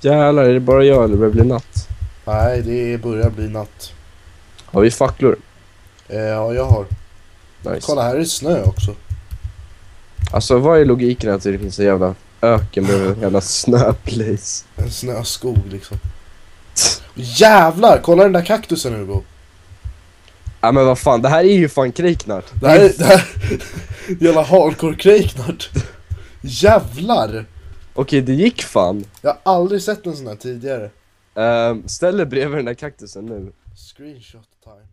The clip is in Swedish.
Jävlar, är det bara jag eller börjar det bli natt? Nej, det börjar bli natt. Har vi facklor? Eh, ja, jag har. Nice. Kolla, här är snö också. Alltså vad är logiken att det finns en jävla öken med en jävla snöplace? En snöskog liksom. Jävlar! Kolla den där kaktusen Hugo. Ja men vad fan, det här är ju fan Kriknart. Det här är... Det här... Jävla hardcore Krejknart. Jävlar! Okej, det gick fan. Jag har aldrig sett en sån här tidigare. Um, ställ dig bredvid den där kaktusen nu. Screenshot time.